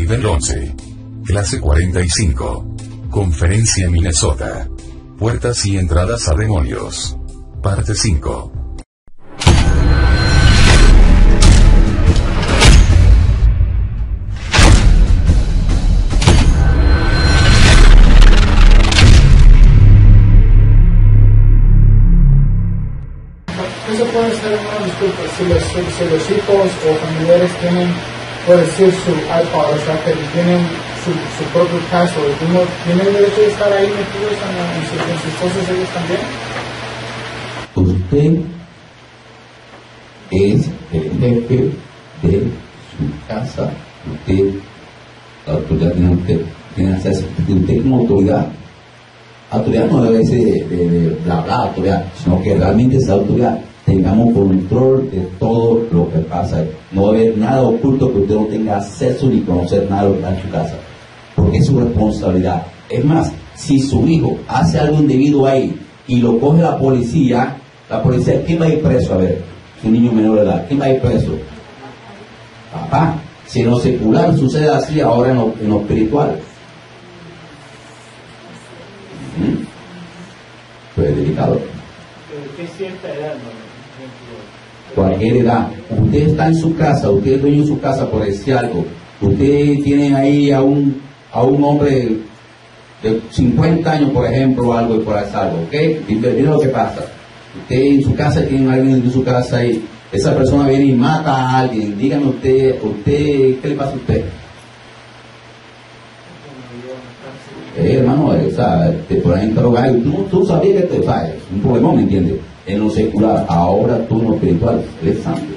Nivel 11. Clase 45. Conferencia Minnesota. Puertas y entradas a demonios. Parte 5. Eso puede ser una disculpa si los, si los hijos o familiares tienen, puede decir, su iPod, o sea, que tienen su, su propio caso, ¿tienen, ¿tienen derecho de estar ahí metidos en, en sus, en sus cosas ellos también? Usted es el jefe de su casa. Usted, la autoridad tiene usted, tiene acceso. Usted como autoridad, autoridad no debe ser de, de, de bla bla autoridad, sino que realmente esa autoridad tengamos control de todo lo que pasa. No debe haber nada oculto que usted no tenga acceso ni conocer nada de lo que está en su casa. Porque es su responsabilidad. Es más, si su hijo hace algo indebido ahí y lo coge la policía, la policía, ¿quién va a ir preso? A ver, un niño menor de edad, ¿quién va a ir preso? Papá, si en lo secular sucede así, ahora en lo, espiritual. Ujú. Pues es delicado. ¿Qué cierta edad, cualquier edad. Usted está en su casa, usted es dueño de su casa por decir algo. Usted tiene ahí a un, a un hombre de 50 años, por ejemplo, algo y por hacer algo, ¿ok? Y mire lo que pasa. Usted en su casa tiene alguien en su casa y esa persona viene y mata a alguien. Dígame usted, usted, ¿qué le pasa a usted? Eh, hermano, o sea, te ponen interrogar tú, tú sabías que te, o sea, es un problema, ¿me entiendes? En lo secular, ahora tú en lo espiritual, eres santo.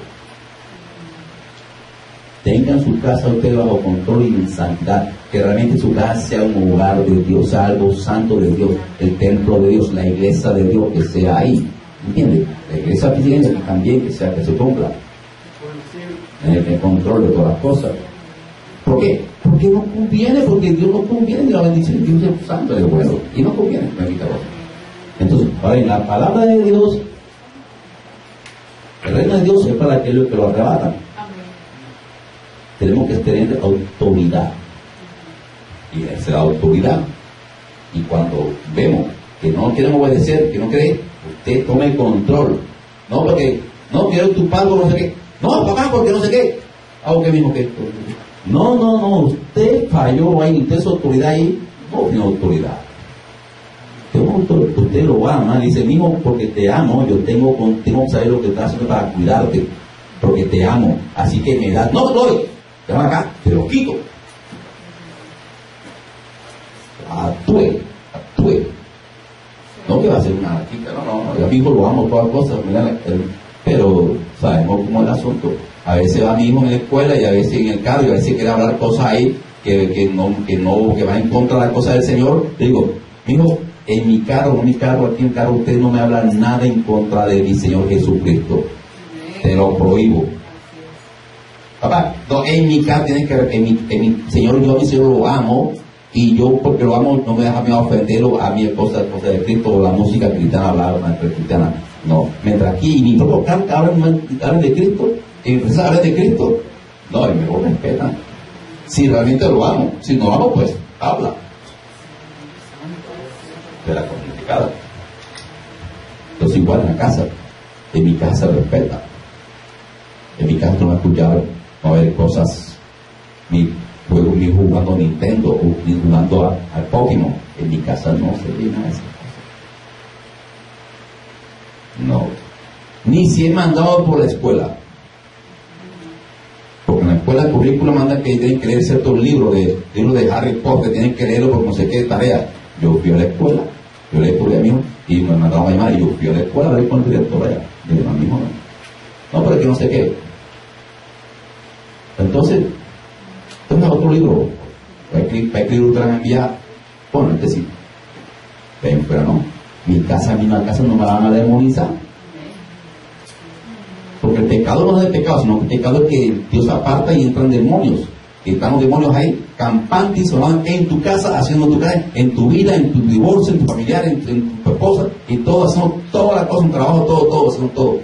Tengan su casa usted bajo control y en santidad, que realmente su casa sea un hogar de Dios, sea algo santo de Dios, el templo de Dios, la iglesia de Dios, que sea ahí, ¿entiendes? La iglesia que también que sea que se cumpla en el, control de todas las cosas. ¿Por qué? Porque no conviene, porque Dios no conviene y la bendición de Dios es santo, es bueno, y no conviene, me quita otro. Entonces, en la palabra de Dios, el reino de Dios es para aquellos que lo arrebatan. Tenemos que tener autoridad y ejercer autoridad. Y cuando vemos que no quieren obedecer, que no cree, usted tome el control. No porque, no quiero tu padre, no sé qué. No, papá, porque no sé qué. Hago que mismo que. No, no, no, usted falló ahí, usted es autoridad ahí, no tiene autoridad. Es usted lo ama, dice, mijo, porque te amo, yo tengo, tengo que saber lo que estás haciendo para cuidarte, porque te amo. Así que me das, no, no, te van acá, te lo quito. Actúe, actúe. No que va a ser una anarquista, no, no, no, a mi lo amo, todas las cosas, mira, pero sabemos cómo es el asunto. A veces va mi hijo en la escuela y a veces en el carro y a veces quiere hablar cosas ahí que, que no, que no, que va en contra de las cosas del Señor. Le digo, hijo, en mi carro, en mi carro, aquí en el carro, usted no me habla nada en contra de mi Señor Jesucristo. Te lo prohíbo. Papá, no, en mi carro tienes que, en mi, en mi Señor, yo a mi Señor lo amo y yo porque lo amo no me deja miedo ofenderlo a mi esposa, esposa de Cristo o la música cristiana, hablar la cristiana. No, mientras aquí mi propio canto hablan, de Cristo y mi empresa habla de Cristo, no, y me lo respetan. Si realmente lo amo, si no amo, pues habla. De la complicada. Entonces igual en la casa, en mi casa respeta. En mi casa no va a escuchar, no va a haber cosas, ni juego ni jugando Nintendo, o ni jugando a- al Pokémon. En mi casa no se de esas cosas. No. Ni si he mandado por la escuela. Porque en la escuela el currículo manda que tienen que leer ciertos libros de, libros de Harry Potter, tienen que leerlo por no sé qué tarea. Yo fui a la escuela, yo leí por mío y me mandaron a llamar y yo fui a la escuela a ver con el director allá. Y no, mijo, no. No, pero que no sé qué. Entonces, tengo otro libro. Para escribir, para escribir un gran enviar. Bueno, este sí. Pero no. Mi casa, mi casa no me la van a demonizar. Porque el pecado no es el pecado, sino que el pecado es que Dios aparta y entran demonios. Y están los demonios ahí, campantes y sonando en tu casa, haciendo tu casa, en tu vida, en tu divorcio, en tu familiar, en, en tu esposa, y todo, haciendo todas las cosas, un trabajo, todo, todo, haciendo todo.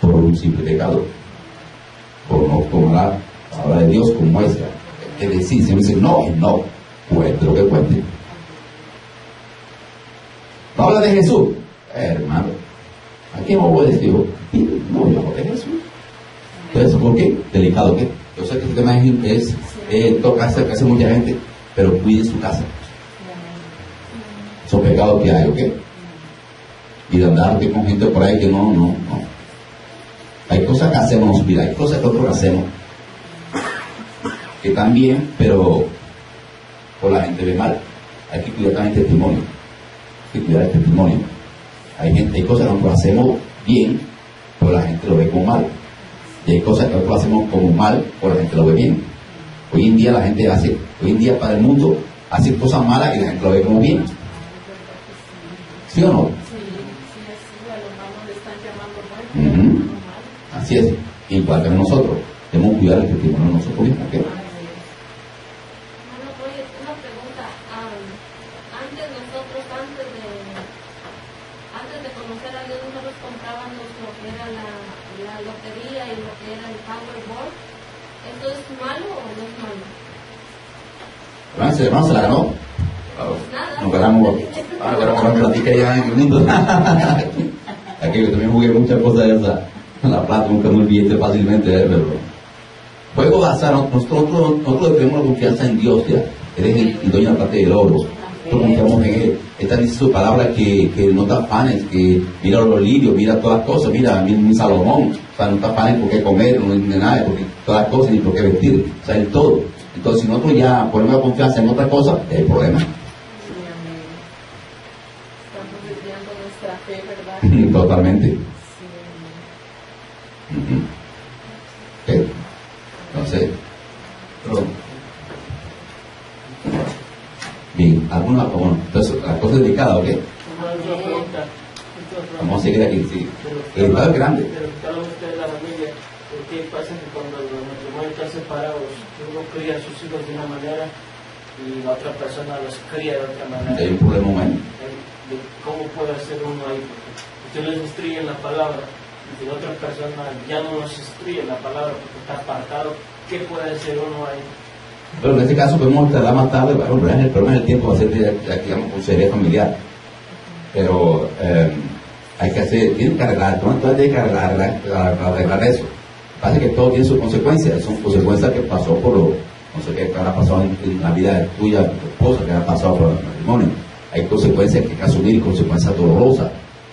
Por un simple pecado. Por no tomar la palabra de Dios como muestra. que decir. Si me dice no, es no. Cuente lo que cuente. No habla de Jesús. Eh, hermano, ¿a quién decir? No, yo hablo de Jesús. Entonces, ¿por qué? Delicado, ¿qué? Yo sé que este tema es, es eh, toca hace mucha gente, pero cuide su casa. Son pecados que hay, ¿ok? Y de andar con gente por ahí que no, no, no. Hay cosas que hacemos vida, hay cosas que nosotros hacemos que también, pero por la gente ve mal. Hay que cuidar también el testimonio. Hay que cuidar el testimonio. Hay, gente, hay cosas que nosotros hacemos bien, pero la gente lo ve como mal. Y hay cosas que nosotros hacemos como mal, pero la gente lo ve bien. Hoy en día la gente hace, hoy en día para el mundo, hace cosas malas y la gente lo ve como bien. ¿Sí o no? Así es, igual que nosotros. Debemos cuidar el testimonio de nosotros mismos. ¿okay? se, hermano se la ganó. Nos ganamos, ah, ganamos una platica ya en el mundo. Aquí yo también jugué muchas cosas de. La plata nunca me olvidé fácilmente, ¿eh? pero juego azar, nosotros, nosotros tenemos la confianza en Dios ya. Él es el, dueño de la plata del oro. Nosotros confiamos en Él. Esta dice su palabra que, que no te afanes, que mira los lirios, mira todas las cosas, mira mi, mi Salomón. O sea, no te afanes por qué comer, no ni nada, porque todas las cosas, ni por qué vestir. O sea, en todo. Entonces, si nosotros ya ponemos la confianza en otra cosa, hay problema. Totalmente. Sí. Okay. Entonces, bien, alguna, bueno, entonces, la cosa delicada, ¿ok? Vamos a seguir aquí, sí. El es grande. Pero cada usted la familia, ¿qué pasa que cuando los matrimonios están separados, uno cría a sus hijos de una manera y la otra persona los cría de otra manera? Hay un problema humano. ¿Cómo puede hacer uno ahí? Usted les instruye en la palabra y si la otra persona ya no nos instruye en la palabra porque está apartado, ¿qué puede hacer uno ahí? Pero en este caso podemos tratar más tarde, bueno, el problema es el tiempo, ser, digamos, consejería familiar. Pero eh, hay que hacer, tiene que arreglar, ¿cuánto hay que arreglar, arreglar eso? Parece que todo tiene sus consecuencias, son consecuencias que pasó por lo, no sé qué habrá pasado en, la vida tuya, de tu esposa, que ha pasado por el matrimonio. Hay consecuencias que hay que asumir, consecuencias dolorosas.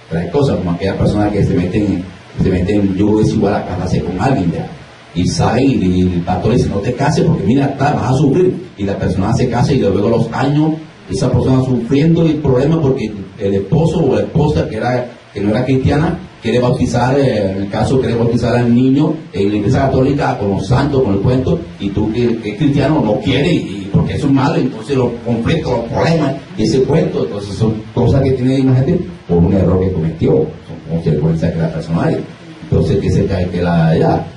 Pero hay cosas como aquella persona que se meten, se meten yo desigual a casarse con alguien ya. Y sabe, y, el pastor dice, no te cases porque mira, vas a sufrir. Y la persona se casa y luego los años, esa persona sufriendo el problema porque el esposo o la esposa que era que no era cristiana, quiere bautizar, eh, en el caso quiere bautizar al niño en la iglesia católica con los santos, con el cuento, y tú que, es cristiano no quiere, y, porque es un malo, entonces los conflictos, los problemas, y ese cuento, entonces son cosas que tiene la gente por un error que cometió, son consecuencias que la persona. Entonces que se cae que la ya,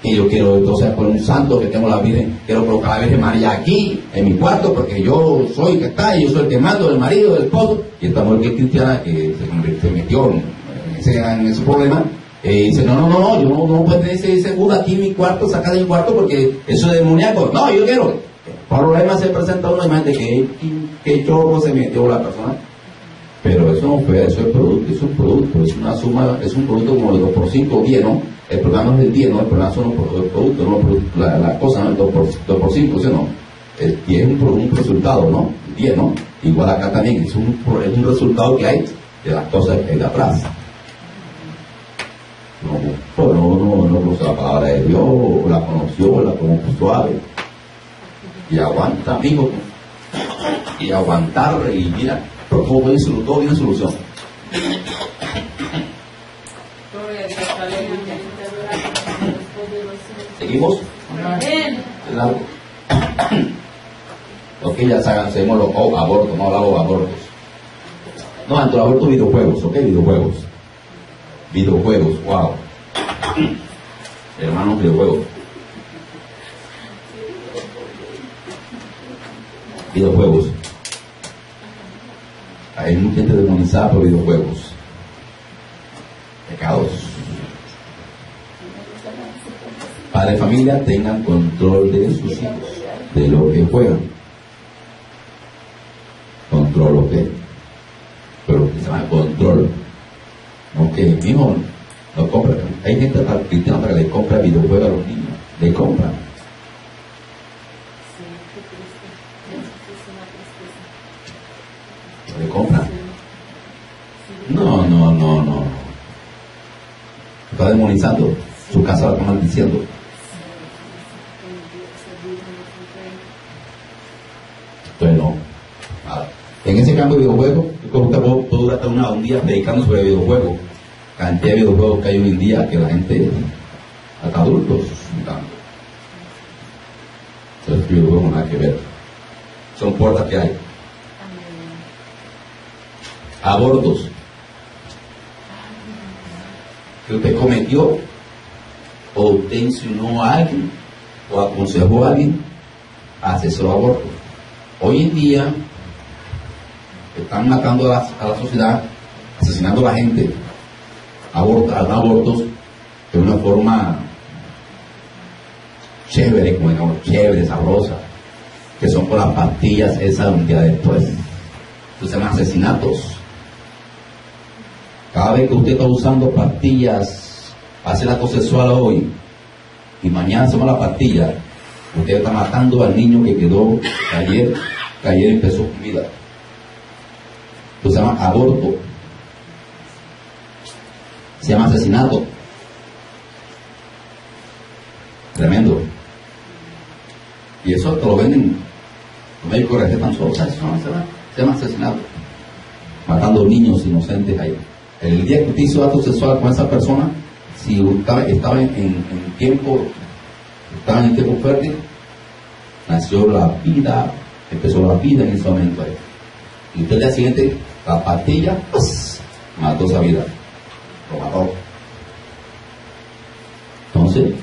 que yo quiero entonces poner un santo, que tengo la Virgen, quiero colocar a la Virgen María aquí, en mi cuarto, porque yo soy que está, yo soy el que mando, el marido, el esposo, y esta mujer que es cristiana, que se, metió en ese, en ese problema, eh, dice, no, no, no, no, yo no, no puedo tener ese, seguro aquí en mi cuarto, saca de mi cuarto, porque eso es demoníaco. No, yo quiero. El problema se presenta una imagen de que, que chorro se metió la persona. Pero eso no fue, eso es producto, es un producto, es una suma, es un producto como el 2 por 5 10, ¿no? El programa es el 10, ¿no? El programa son los productos, no la, la cosa, ¿no? El 2 por, 2 por 5, ¿sí, no? El 10 es un, un, resultado, ¿no? El 10, ¿no? Igual acá también, es un, es un resultado que hay de las cosas que hay de atrás. No, no, no, no conoce la palabra de Dios, la conoció, la conoció suave. Y aguanta, amigo. Y aguantar, y mira, pero todo tiene solución. Todo tiene solución. ¿Seguimos? Ok, ya hacemos los abortos, no hablamos abortos. No, ante los abortos videojuegos, ok, videojuegos. Videojuegos, wow. Hermanos, videojuegos. Videojuegos. Hay mucha gente demonizada por videojuegos. Pecados. Padre familia, tengan control de sus hijos de lo que juegan. Control, ok. Pero que se llama control. Ok, hijo, no compra. Hay gente cristiana que le compra videojuegos a los niños. Le compran. Le compran. No, no, no, no. Está demonizando. Su casa la está maldiciendo. Bueno, en ese campo de videojuegos, puedo durar una, un día predicando sobre videojuegos. Cantidad de videojuegos que hay hoy en día que la gente, hasta adultos, se los videojuegos nada que ver. Son puertas que hay. Abortos. Que usted cometió o usted insinuó a alguien o aconsejó a alguien a hacerse aborto. Hoy en día están matando a la, sociedad, asesinando a la gente, abortos, abortos de una forma chévere, como digamos, chévere, sabrosa, que son por las pastillas esas un día después. Entonces se llaman asesinatos. Cada vez que usted está usando pastillas para hacer acto sexual hoy y mañana se llama la pastilla, usted está matando al niño que quedó ayer, que ayer empezó su vida. Se llama aborto. Se llama asesinato. Tremendo. Y eso te lo venden, los médicos recetan solo, se llama asesinato. Matando niños inocentes ahí. El día que usted hizo acto sexual con esa persona, si estaba, estaba en, tiempo, estaba en tiempo fértil, nació la vida, empezó la vida en ese momento ahí. Y usted el día siguiente, la pastilla, pues, mató esa vida. Lo mató. Entonces,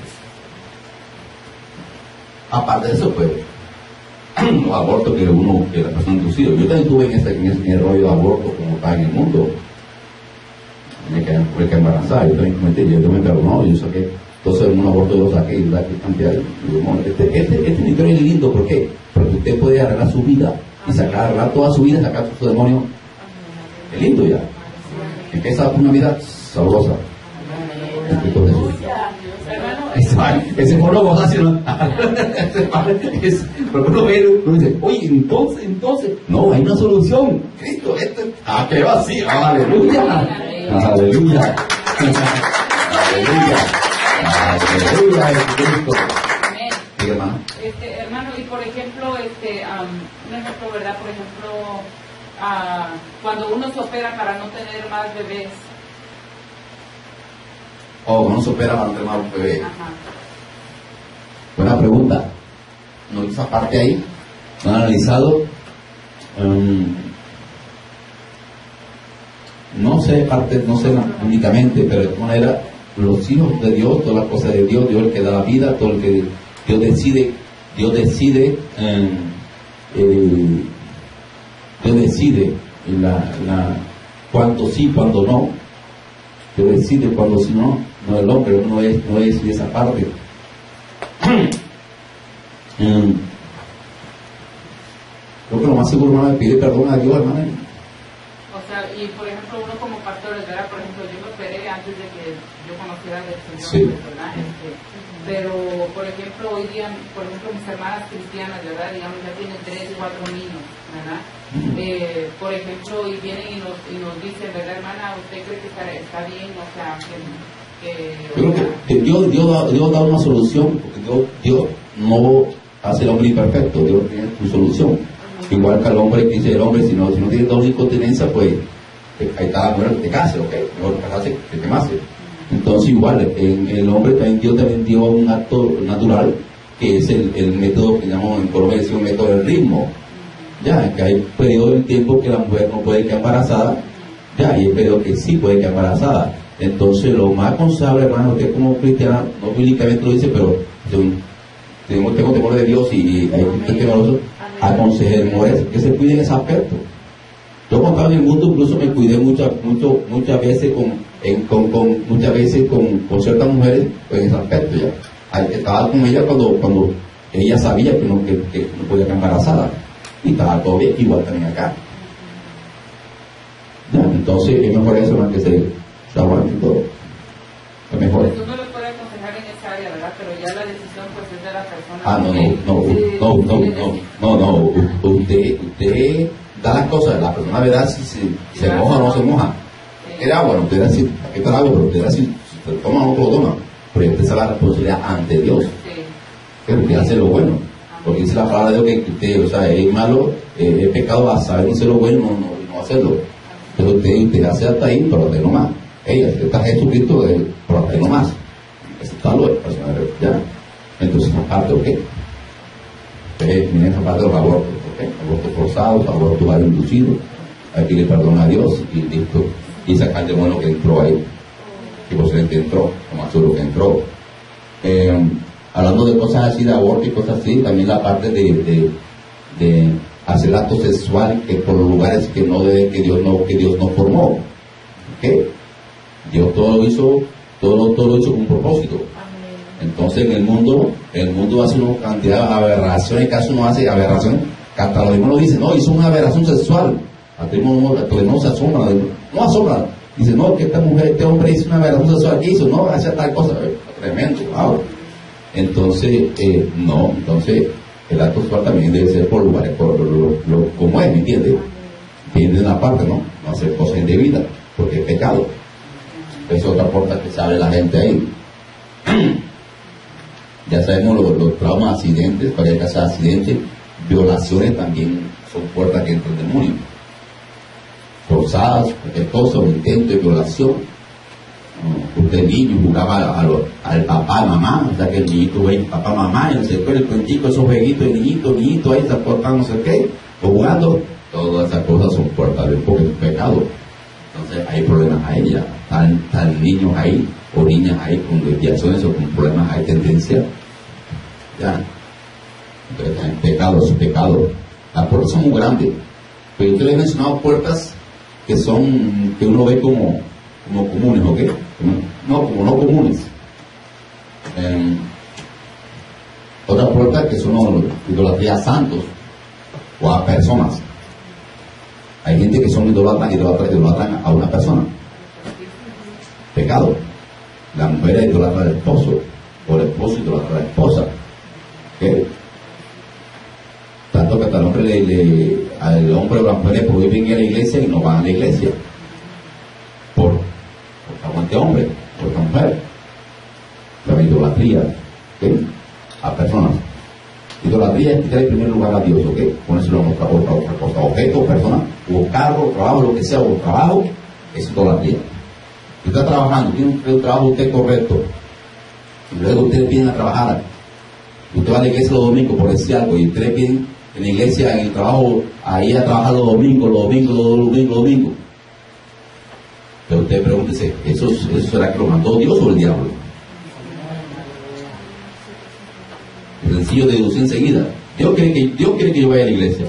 aparte de eso, pues, los abortos que uno, que la persona inducido. Yo también estuve en ese, ese, rollo de aborto como está en el mundo. Me quedé, me quedé embarazada, yo también comenté, yo también no, yo saqué, entonces un aborto yo saqué y la cantidad. Este, este, este historia es lindo, ¿por qué? Porque usted puede arreglar su vida y sacar, toda su vida sacar su demonio. Lindo ya. Empieza una vida sabrosa. Ese fue lo gozación. es, pero uno ve, uno dice, oye, entonces, entonces, no, hay una solución. Cristo, este, ah, que va así, aleluya. Aleluya. Aleluya. Aleluya, Cristo. hermano. Este, hermano, y por ejemplo, este, um, un ejemplo, ¿verdad? Por ejemplo, cuando uno se opera para no tener más bebés, o oh, no se opera para tener más bebé. Buena pregunta. ¿No esa parte ahí? ¿No han analizado? Um, no sé parte, no sé únicamente, pero de todas manera, los hijos de Dios, todas las cosas de Dios, Dios el que da la vida, todo el que Dios decide, Dios decide, eh, Dios decide la, la, cuánto sí, cuándo no. Dios decide cuándo sí no no el hombre, no es, no es esa parte. um, creo que lo más seguro hermano es pedir perdón a Dios, hermano. Sea, y por ejemplo, uno como pastor, ¿verdad? Por ejemplo, yo me operé antes de que yo conociera del Señor, sí. ¿verdad? Este, pero, por ejemplo, hoy día, por ejemplo, mis hermanas cristianas, ¿verdad? Digamos, ya tienen tres, cuatro niños, ¿verdad? Eh, por ejemplo, y vienen y nos, y nos dicen, ¿verdad, hermana? ¿Usted cree que está, está bien? O sea, que creo que Dios, Dios, Dios da una solución, porque Dios, Dios no hace el hombre imperfecto, Dios tiene su solución. Igual que el hombre que dice el hombre, si no, si no tiene doble incontinencia, pues ahí está que te case, ok, mejor casarse que te mase. Entonces igual, en el hombre también Dios también dio un acto natural, que es el, el método que llamamos en Colombia, un método del ritmo. Ya, que hay periodos del tiempo que la mujer no puede quedar embarazada, ya, y hay periodos que sí puede quedar embarazada. Entonces, lo más aconsejable, hermano, usted como cristiano, no públicamente lo dice, pero tengo temor de Dios y hay gente que lo aconsejemos que se cuide en ese aspecto. Yo cuando estaba en el mundo incluso me cuidé muchas, mucho, muchas veces con, con, con, muchas veces con, con ciertas mujeres en ese aspecto ya. Estaba con ella cuando, cuando ella sabía que no, que, que no podía quedar embarazada. Y estaba todo bien, igual también acá. Entonces es mejor eso más que se, se aguante todo. Es mejor. Pues uno lo puede área, ¿verdad? Pero ya la decisión pues es de la persona. Ah, no, no, no, no, no, no, no, no, usted, usted da las cosas, la persona verá si se, se moja o no se moja. Era agua, no usted verá si, aquí está el agua, pero usted verá si, si se toma o no lo toma. Pero usted sabe la responsabilidad ante Dios, que usted hace lo bueno. Porque dice la palabra de Dios que usted, o sea, es malo, es pecado a saber hacer lo bueno no, no, hacerlo. Pero usted, usted hace hasta ahí, pero ahí no más. Ella, usted está Jesucristo, eh, pero ahí no más. Lo ya. Entonces, aparte, ¿ok? Ustedes miren. Abortos forzados, abortos mal inducidos. Hay que pedirle perdón a Dios y listo. Y sacar demonio que entró ahí. Que posiblemente entró, o más seguro que entró. Eh, hablando de cosas así, de aborto y cosas así, también la parte de, de, de hacer acto sexual que por lugares que no debe, que Dios no, que Dios no formó. ¿Ok? Dios todo lo hizo, todo, lo- todo lo hizo con propósito. Entonces en el mundo, el mundo hace una cantidad de aberraciones, hace uno hace aberraciones, que hasta demonios dicen, no, hizo una aberración sexual. Hasta demonios se no asombran. Dice, no, que esta mujer, este hombre hizo una aberración sexual, ¿qué hizo? No, hace tal cosa. Tremendo, wow. Entonces, eh, no, entonces el acto sexual también debe ser por lugares, por lo, lo- lo- como es, ¿me entiendes? Entienden la parte, ¿no? No hacer cosas indebidas, porque es pecado. Esa es otra puerta que se abre la gente ahí. Ya sabemos los, los traumas, accidentes, cualquier caso de accidente, violaciones también son puertas que entra el demonio. Forzadas, cualquier un intento de violación. No, Usted niño jugaba al papá, mamá, o sea que el niñito ve papá, mamá, y no sé el cuentico, esos jueguitos, el niñito, niñito, ahí se portando no sé qué, jugando, todas esas cosas son puertas de porque es pecado. Entonces hay problemas ahí ya. Están niños ahí o niñas ahí con desviaciones o con problemas, hay tendencia. Ya. Entonces hay pecado, es pecado. Las puertas son muy grandes. Pero yo te he mencionado puertas que son, que uno ve como, como comunes, ¿ok? No, como no comunes. Em, otras puertas que son idolatría a santos o a personas. Hay gente que son idolatras, idolatras, idolatran a una persona. Pecado. La mujer idolatra al esposo, o el esposo idolatra a la esposa. Tanto que hasta el hombre le, al hombre o la mujer le prohíben a la iglesia y no van a la iglesia. Por, por aguante hombre, por esta mujer. La idolatría. A personas. Idolatría es quitar en primer lugar a Dios, ¿ok? Ponérselo a otra, otra, otra cosa. Objeto, persona, o carro, trabajo, lo que sea, o trabajo, es idolatría. Usted está trabajando, tiene un, trabajo usted correcto, y luego ustedes vienen a trabajar, usted va a la iglesia los domingos, por decir algo, y ustedes vienen en la iglesia, en el trabajo, ahí a trabajar los domingos, los domingos, los domingos, los domingos. Pero usted pregúntese, ¿eso, ¿eso será que lo mandó Dios o el diablo? sencillo deducir enseguida. Dios quiere que, Dios quiere que yo vaya a la iglesia.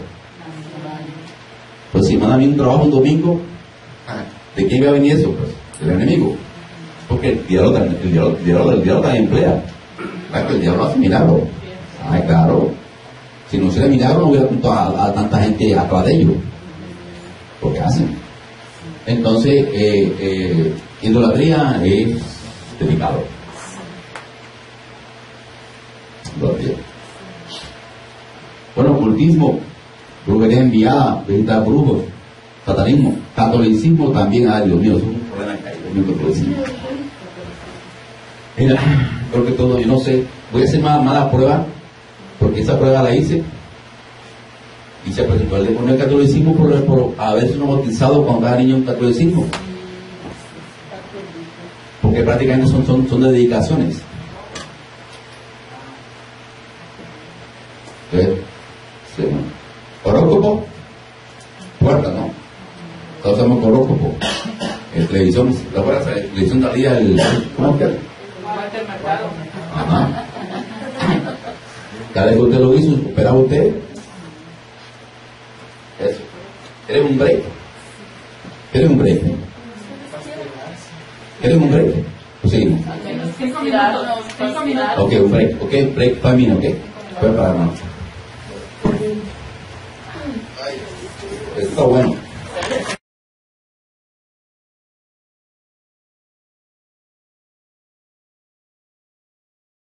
Pues si manda a mí un trabajo un domingo, ¿de quién va a venir eso? Pues del enemigo. Porque el diablo, el diablo, el diablo, el también emplea. Que el diablo hace milagros. Ay, claro. Si no hiciera milagro, no hubiera tanto a, a tanta gente atrás de ellos. Porque hacen. Entonces, eh, eh, idolatría es delicado. Bueno, ocultismo, brujería enviada, visitar brujos, satanismo, catolicismo también, ay Dios mío, es un problema que hay con el. Mira, creo que todo, yo no sé, voy a hacer más, más la prueba, porque esa prueba la hice, y se presentó el demonio del catolicismo por, por haberse uno bautizado cuando era niño en catolicismo. Porque prácticamente son, son, son de dedicaciones. Entonces, sí. Horóscopo, puerta, ¿no? Todos somos horóscopo. En televisión, la fuerza, en televisión salía el. ¿Cómo es que? El. Ajá. Cada vez que usted lo hizo, superaba usted. Eso. ¿Eres un break? ¿Eres un break? ¿Eres un break? Minutos. Ok, un break. Ok, break para mí, ok. Prepara, hermano. Está bueno.